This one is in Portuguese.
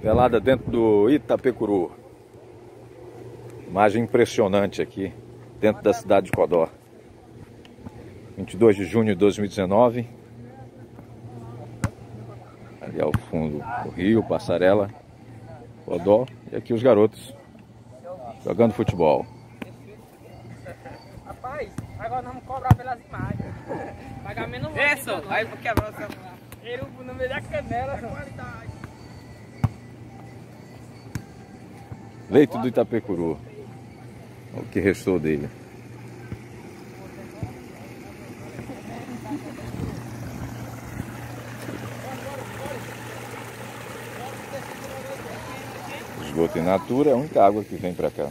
Pelada dentro do Itapecuru. Imagem impressionante aqui, dentro da cidade de Codó. 22 de junho de 2019. Ali ao fundo o rio, passarela, Codó. E aqui os garotos jogando futebol. Rapaz, agora nós vamos cobrar pelas imagens. Pagar menos Isso, aí vou quebrar o celular. Erupo no meio da canela. Leito do Itapecuru. O que restou dele. Esgoto in natura é a única água que vem para cá.